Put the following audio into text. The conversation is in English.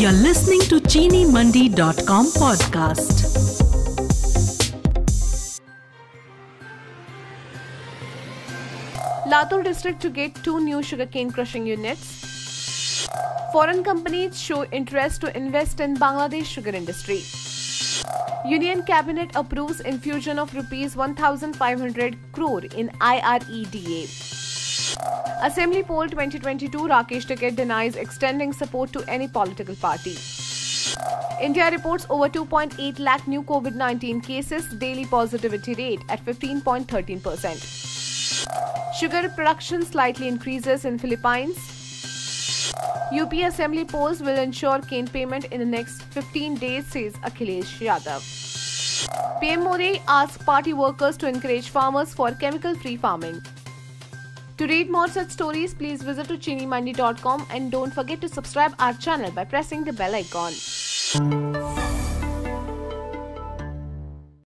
You're listening to ChiniMandi.com podcast. Latur district to get two new sugarcane crushing units. Foreign companies show interest to invest in Bangladesh sugar industry. Union cabinet approves infusion of rupees 1500 crore in IREDA. Assembly poll 2022 Rakesh Tikait denies extending support to any political party. India reports over 2.8 lakh new COVID-19 cases, daily positivity rate at 15.13%. Sugar production slightly increases in Philippines. UP Assembly polls will ensure cane payment in the next 15 days, says Akhilesh Yadav. PM Modi asks party workers to encourage farmers for chemical-free farming. To read more such stories, please visit to chinimandi.com and don't forget to subscribe our channel by pressing the bell icon.